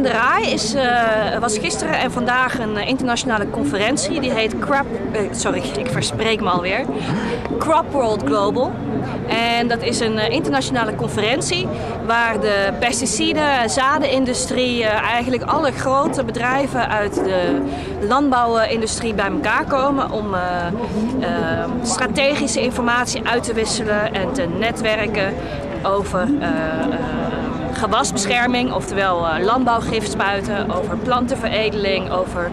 aan de Rij is, uh, was gisteren en vandaag een internationale conferentie. Die heet Crop... Uh, sorry, ik verspreek me alweer. Crop World Global. En dat is een internationale conferentie waar de pesticiden, zadenindustrie, eigenlijk alle grote bedrijven uit de landbouwindustrie bij elkaar komen om strategische informatie uit te wisselen en te netwerken over gewasbescherming, oftewel uh, landbouwgif spuiten, over plantenveredeling, over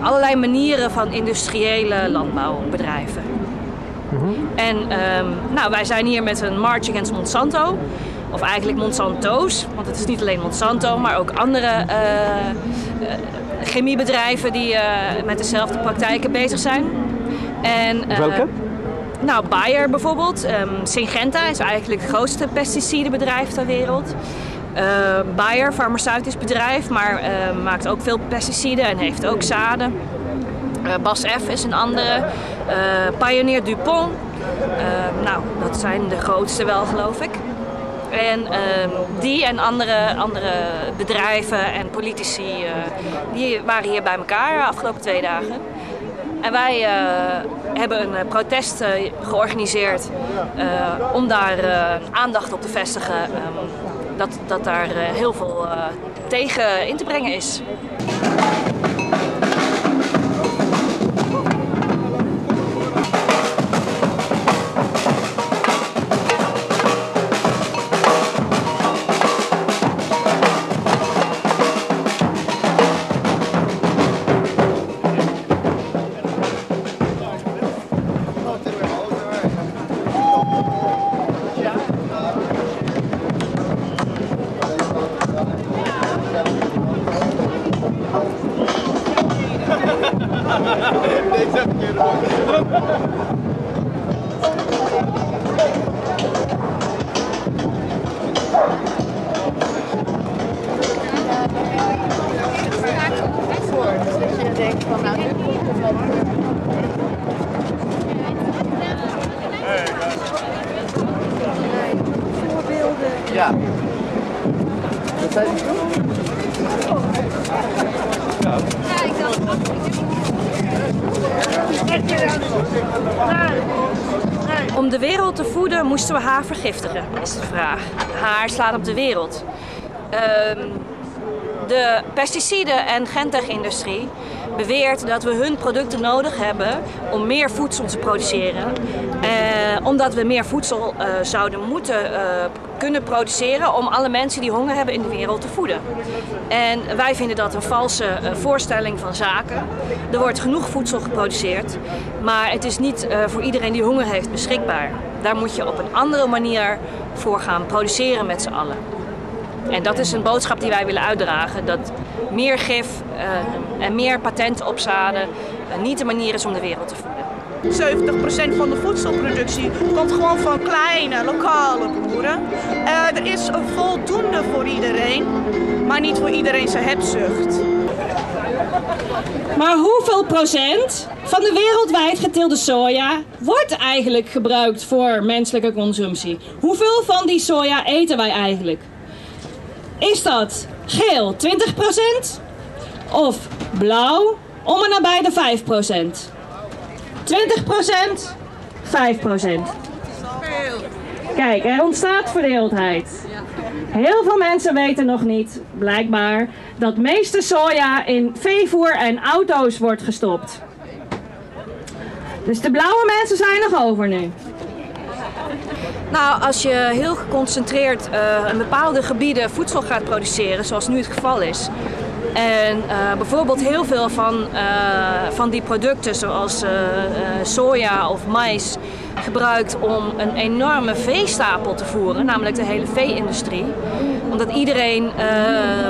allerlei manieren van industriële landbouwbedrijven. Mhm. En um, nou, wij zijn hier met een March Against Monsanto. Of eigenlijk Monsanto's, want het is niet alleen Monsanto, maar ook andere uh, chemiebedrijven die uh, met dezelfde praktijken bezig zijn. En, Welke? Nou, Bayer bijvoorbeeld. Um, Syngenta is eigenlijk het grootste pesticidenbedrijf ter wereld. Uh, Bayer, farmaceutisch bedrijf, maar uh, maakt ook veel pesticiden en heeft ook zaden. Uh, Bas F is een andere. Pioneer Dupont. nou, dat zijn de grootste wel, geloof ik. En ehm, die en andere, andere bedrijven en politici die waren hier bij elkaar de afgelopen twee dagen. En wij hebben een protest georganiseerd om daar aandacht op te vestigen. Dat, dat daar eh, heel veel eh, tegen in te brengen is. Om de wereld te voeden moesten we haar vergiftigen, is de vraag. Haar slaat op de wereld. Um, de pesticiden- en gentech-industrie beweert dat we hun producten nodig hebben om meer voedsel te produceren. Eh, omdat we meer voedsel uh, zouden moeten uh, kunnen produceren om alle mensen die honger hebben in de wereld te voeden. En wij vinden dat een valse uh, voorstelling van zaken. Er wordt genoeg voedsel geproduceerd, maar het is niet voor iedereen die honger heeft beschikbaar. Daar moet je op een andere manier voor gaan produceren met z'n allen. En dat is een boodschap die wij willen uitdragen. Dat meer gif uh, en meer patenten op zaden uh, niet de manier is om de wereld te voeden. 70% van de voedselproductie komt gewoon van kleine, lokale boeren. Uh, er is voldoende voor iedereen, maar niet voor iedereen zijn hebzucht. Maar hoeveel procent van de wereldwijd geteelde soja wordt eigenlijk gebruikt voor menselijke consumptie? Hoeveel van die soja eten wij eigenlijk? Is dat geel 20% of blauw om en nabij de 5%? 20%, 5%. Kijk, er ontstaat verdeeldheid. Heel veel mensen weten nog niet, blijkbaar, dat meeste soja in veevoer en auto's wordt gestopt. Dus de blauwe mensen zijn nog over nu. Nou, als je heel geconcentreerd uh, in bepaalde gebieden voedsel gaat produceren, zoals nu het geval is, en uh, bijvoorbeeld heel veel van, uh, van die producten, zoals uh, soja of mais, gebruikt om een enorme veestapel te voeren, namelijk de hele vee-industrie. Omdat iedereen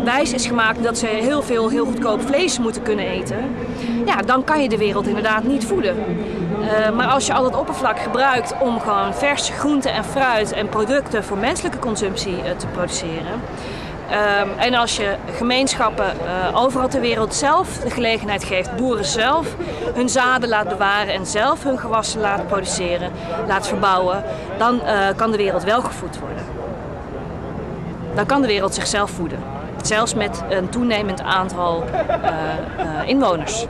wijs is gemaakt dat ze heel veel heel goedkoop vlees moeten kunnen eten. Ja, dan kan je de wereld inderdaad niet voeden. maar als je al dat oppervlak gebruikt om gewoon verse groenten en fruit en producten voor menselijke consumptie te produceren, Um, en als je gemeenschappen uh, overal ter wereld zelf de gelegenheid geeft, boeren zelf hun zaden laat bewaren en zelf hun gewassen laat produceren, laat verbouwen, dan uh, kan de wereld wel gevoed worden. Dan kan de wereld zichzelf voeden. zelfs met een toenemend aantal inwoners.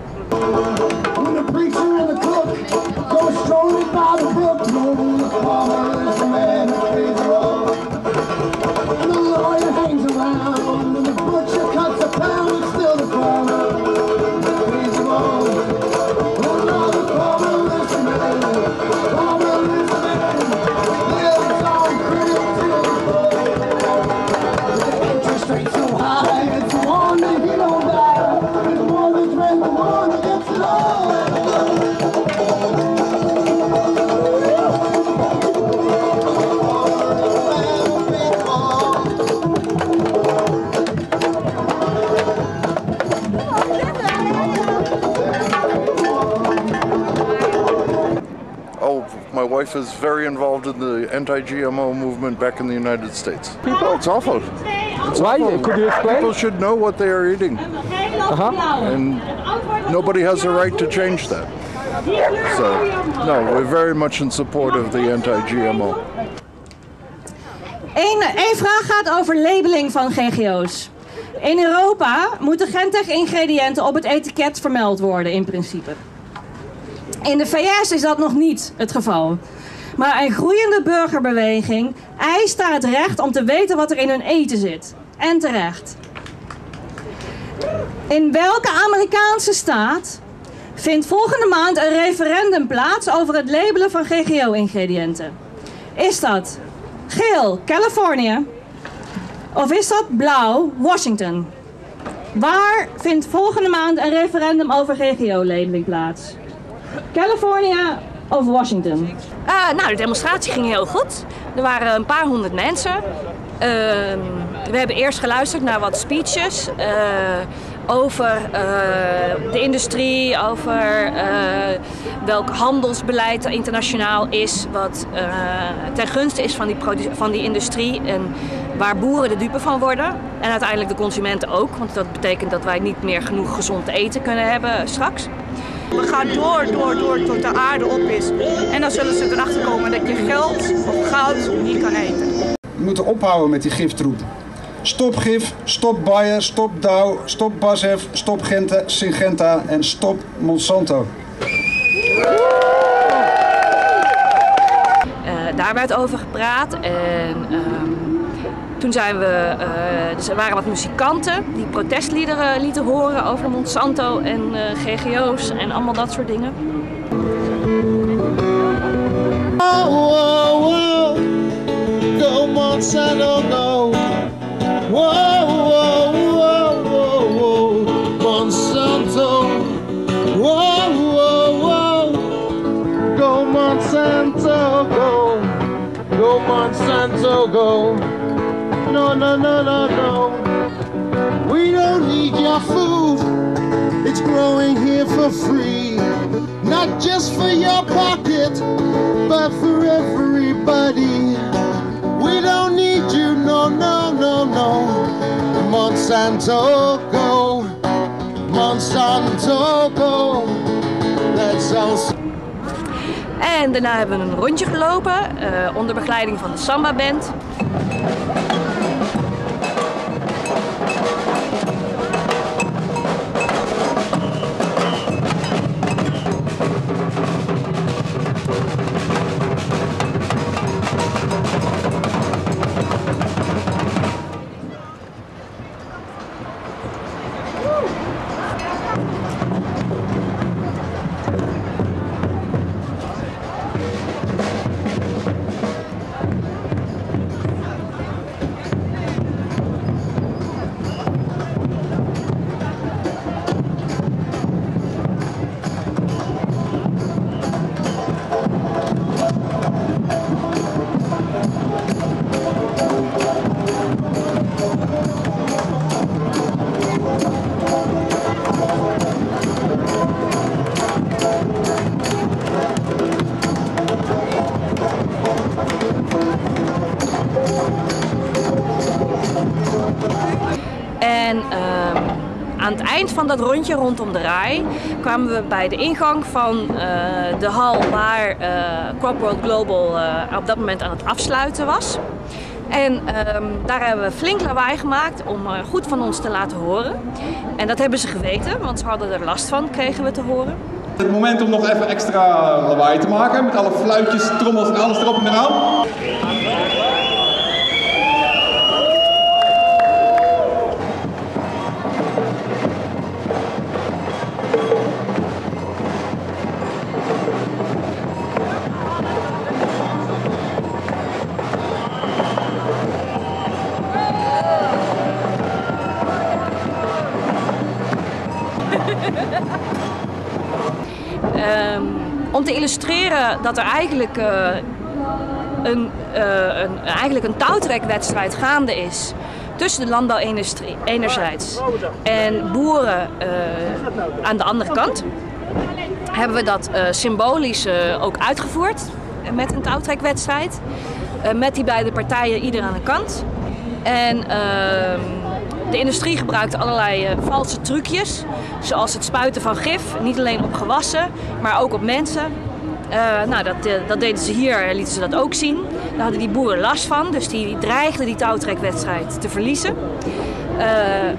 Wife is very involved in the anti-GMO movement back in the United States. People, it's awful. It's Why? Awful. Could you explain? People should know what they are eating. Uh-huh. And nobody has a right to change that. So, no, we're very much in support of the anti-GMO. Eén vraag gaat over labeling van GGO's. In Europa moeten gentech-ingrediënten op het etiket vermeld worden, in principe. In de VS is dat nog niet het geval. Maar een groeiende burgerbeweging eist daar het recht om te weten wat er in hun eten zit. En terecht. In welke Amerikaanse staat vindt volgende maand een referendum plaats over het labelen van GGO-ingrediënten? Is dat geel, Californië? Of is dat blauw, Washington? Waar vindt volgende maand een referendum over GGO-labeling plaats? California of Washington? Uh, nou, de demonstratie ging heel goed. Er waren een paar honderd mensen. Uh, we hebben eerst geluisterd naar wat speeches uh, over uh, de industrie, over welk handelsbeleid er internationaal is, wat ten gunste is van die, van die industrie en waar boeren de dupe van worden. En uiteindelijk de consumenten ook, want dat betekent dat wij niet meer genoeg gezond eten kunnen hebben straks. We gaan door, door, door tot de aarde op is. En dan zullen ze erachter komen dat je geld of goud niet kan eten. We moeten ophouden met die giftroep. Stop gif, stop Bayer, stop Dow, stop Basf, stop Gente, Syngenta en stop Monsanto. Uh, daar werd over gepraat en... Uh, toen zijn we, uh, er waren wat muzikanten die protestliederen lieten horen over Monsanto en uh, GGO's en allemaal dat soort dingen. Oh, oh, oh. Go Monsanto, go. Whoa, whoa. Whoa, whoa, whoa. Go Monsanto, go. Go Monsanto, go. No, no, no, no. We don't need your food. It's growing here for free. Not just for your pocket, but for everybody. We don't need you, no, no, no, no. Monsanto, go. Monsanto, go. Let's all. En daarna hebben we een rondje gelopen uh, onder begeleiding van de Samba Band. En uh, aan het eind van dat rondje rondom de rij kwamen we bij de ingang van uh, de hal waar uh, Crop World Global uh, op dat moment aan het afsluiten was. En ehm, daar hebben we flink lawaai gemaakt om goed van ons te laten horen. En dat hebben ze geweten, want ze hadden er last van, kregen we te horen. Het moment om nog even extra lawaai te maken met alle fluitjes, trommels en alles erop en eraan. Dat er eigenlijk, uh, een, uh, een, eigenlijk een touwtrekwedstrijd gaande is tussen de landbouwindustrie enerzijds en boeren uh, aan de andere kant, hebben we dat symbolisch ook uitgevoerd met een touwtrekwedstrijd. met die beide partijen ieder aan een kant. En ehm, de industrie gebruikt allerlei uh, valse trucjes, zoals het spuiten van gif, niet alleen op gewassen, maar ook op mensen. Uh, nou, dat, uh, dat, deden ze hier, lieten ze dat ook zien. Daar hadden die boeren last van, dus die dreigden die touwtrekwedstrijd te verliezen.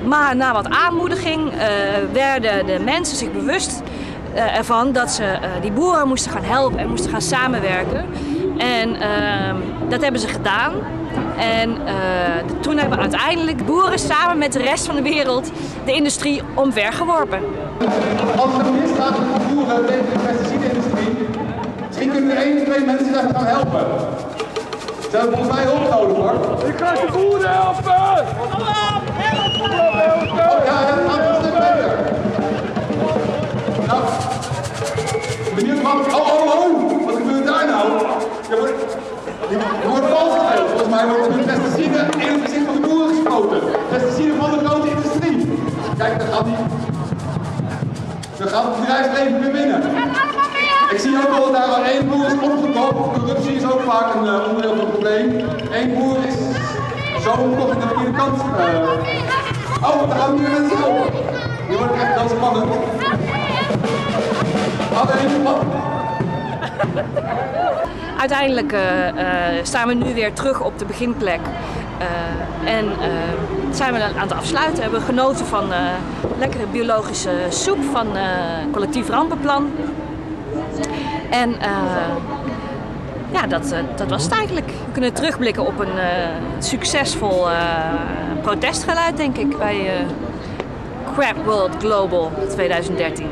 maar na wat aanmoediging werden de mensen zich bewust ervan dat ze die boeren moesten gaan helpen en moesten gaan samenwerken. En ehm, dat hebben ze gedaan. En toen hebben uiteindelijk boeren samen met de rest van de wereld de industrie omvergeworpen. Als misgaat met boeren tegen de pesticide-industrie, misschien kunnen er één of twee mensen daar gaan helpen. Ze hebben volgens mij hulp nodig hoor. Ik ga de boeren helpen! Oh ja, dat gaat een stuk beter. Nou, benieuwd wat. Oh, oh, oh! Wat gebeurt daar nou? Er wordt vals gespeeld. Volgens mij wordt met pesticiden in het gezicht van de boeren gespoten. Pesticiden van de grote industrie. Kijk, dan gaat die. Dan gaat het bedrijfsleven weer winnen. Ik zie ook al daar al één boer is opgekocht. Corruptie is ook vaak een uh, onderdeel van het probleem. Eén boer is zo omgekocht in de verkeerde kant. Uh... Oh, daar gaan nu mensen op. Nu wordt echt heel spannend. Alleen? Uiteindelijk uh, staan we nu weer terug op de beginplek. En zijn we aan het afsluiten. We hebben genoten van lekkere biologische soep van collectief rampenplan. En ja, dat, dat was het eigenlijk. We kunnen terugblikken op een succesvol protestgeluid, denk ik, bij Crab World Global 2013.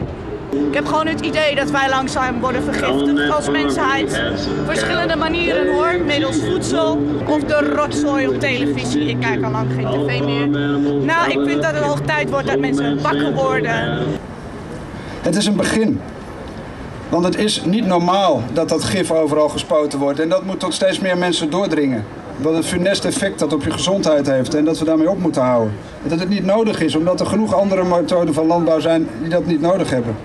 Ik heb gewoon het idee dat wij langzaam worden vergiftigd als mensheid. Verschillende manieren hoor, middels voedsel of de rotzooi op televisie. Ik kijk al lang geen tv meer. Nou, ik vind dat het hoog tijd wordt dat mensen wakker worden. Het is een begin. Want het is niet normaal dat dat gif overal gespoten wordt. En dat moet tot steeds meer mensen doordringen. Wat het funest effect dat op je gezondheid heeft en dat we daarmee op moeten houden. En dat het niet nodig is, omdat er genoeg andere methoden van landbouw zijn die dat niet nodig hebben.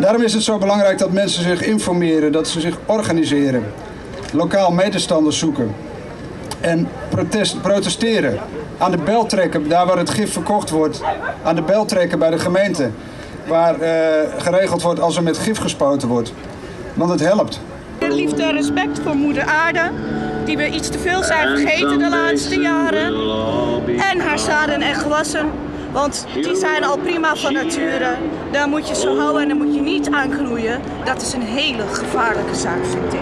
Daarom is het zo belangrijk dat mensen zich informeren, dat ze zich organiseren, lokaal medestanders zoeken en protest, protesteren. Aan de bel trekken, daar waar het gif verkocht wordt, aan de bel trekken bij de gemeente, waar uh, geregeld wordt als er met gif gespoten wordt. Want het helpt. Liefde en respect voor moeder aarde, die we iets te veel zijn vergeten de laatste jaren. En haar zaden en gewassen, want die zijn al prima van nature. Daar moet je ze houden en daar moet je niet aan knoeien. Dat is een hele gevaarlijke zaak, vind ik.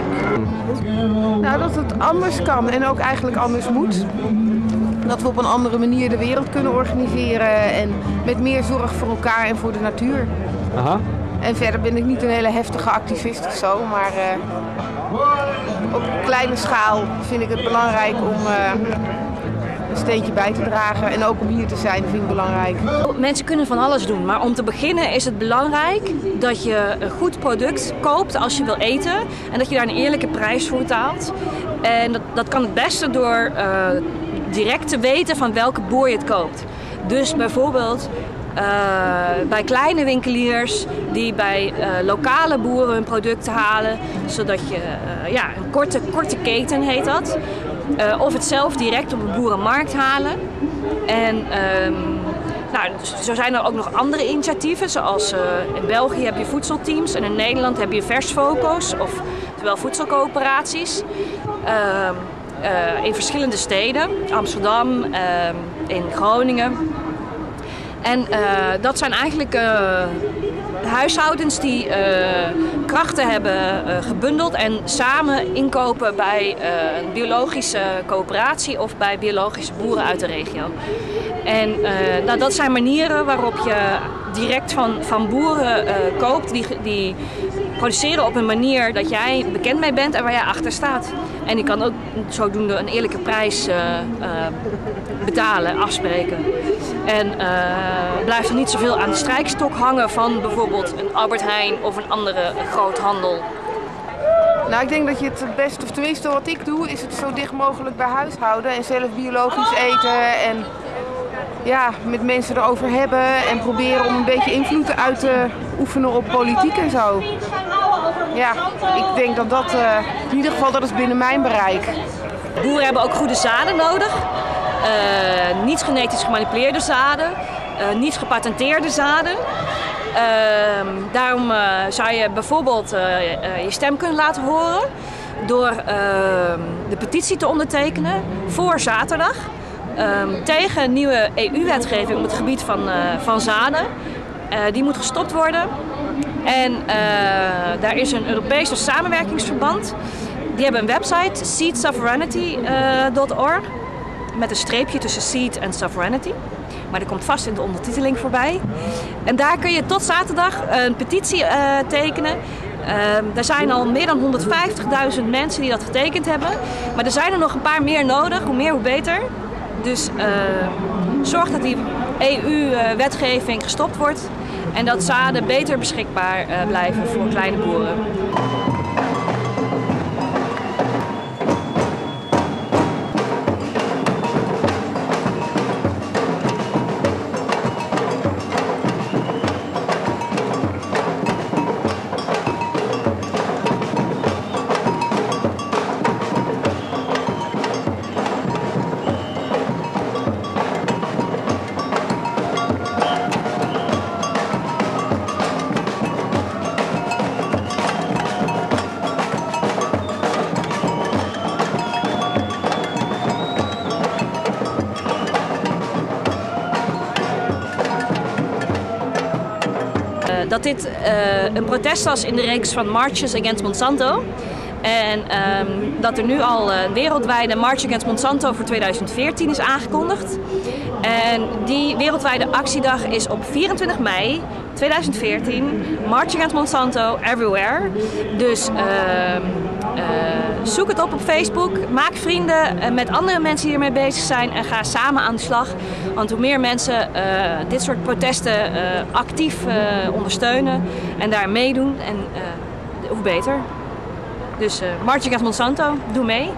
Nou, dat het anders kan en ook eigenlijk anders moet. Dat we op een andere manier de wereld kunnen organiseren en met meer zorg voor elkaar en voor de natuur. Aha. En verder ben ik niet een hele heftige activist of zo, maar uh, op kleine schaal vind ik het belangrijk om uh, een steentje bij te dragen. En ook om hier te zijn vind ik belangrijk. Mensen kunnen van alles doen, maar om te beginnen is het belangrijk dat je een goed product koopt als je wil eten. En dat je daar een eerlijke prijs voor betaalt. En dat, dat kan het beste door uh, direct te weten van welke boer je het koopt. Dus bijvoorbeeld uh, bij kleine winkeliers die bij uh, lokale boeren hun producten halen, zodat je uh, ja, een korte, korte keten heet dat. of het zelf direct op een boerenmarkt halen. En um, nou, zo zijn er ook nog andere initiatieven, zoals in België heb je voedselteams en in Nederland heb je versfoco's, of terwijl voedselcoöperaties. Uh, in verschillende steden. Amsterdam, ehm, in Groningen. En dat zijn eigenlijk huishoudens die krachten hebben gebundeld en samen inkopen bij een biologische coöperatie of bij biologische boeren uit de regio. En nou, dat zijn manieren waarop je direct van, van boeren uh, koopt. Die, die produceren op een manier dat jij bekend mee bent en waar jij achter staat. En die kan ook zodoende een eerlijke prijs uh, uh, betalen, afspreken. En blijft er niet zoveel aan de strijkstok hangen van bijvoorbeeld een Albert Heijn of een andere groothandel. Nou, ik denk dat je het best, of tenminste wat ik doe, is het zo dicht mogelijk bij huis houden en zelf biologisch eten en ja, met mensen erover hebben en proberen om een beetje invloed uit te oefenen op politiek en zo. Ja, ik denk dat dat uh, in ieder geval dat is binnen mijn bereik. Boeren hebben ook goede zaden nodig. Uh, niet genetisch gemanipuleerde zaden, uh, niet gepatenteerde zaden. Ehm, daarom zou je bijvoorbeeld je stem kunnen laten horen door ehm, de petitie te ondertekenen voor zaterdag. Um, tegen nieuwe EU-wetgeving op het gebied van, van zaden. Die moet gestopt worden. En uh, daar is een Europese samenwerkingsverband. Die hebben een website, seedsovereignty.org. Met een streepje tussen seed en sovereignty. Maar dat komt vast in de ondertiteling voorbij. En daar kun je tot zaterdag een petitie tekenen Uh, er zijn al meer dan 150.000 mensen die dat getekend hebben. Maar er zijn er nog een paar meer nodig. Hoe meer, hoe beter. Dus uh, zorg dat die EU-wetgeving gestopt wordt en dat zaden beter beschikbaar uh, blijven voor kleine boeren. Dat dit uh, een protest was in de reeks van Marches Against Monsanto. En um, dat er nu al een wereldwijde March Against Monsanto voor 2014 is aangekondigd. En die wereldwijde actiedag is op 24 mei 2014. March Against Monsanto Everywhere. Dus uh, uh, zoek het op op Facebook. Maak vrienden met andere mensen die ermee bezig zijn. En ga samen aan de slag. Want hoe meer mensen dit soort protesten actief ondersteunen en daar meedoen, en, hoe beter. Dus March Against Monsanto, doe mee.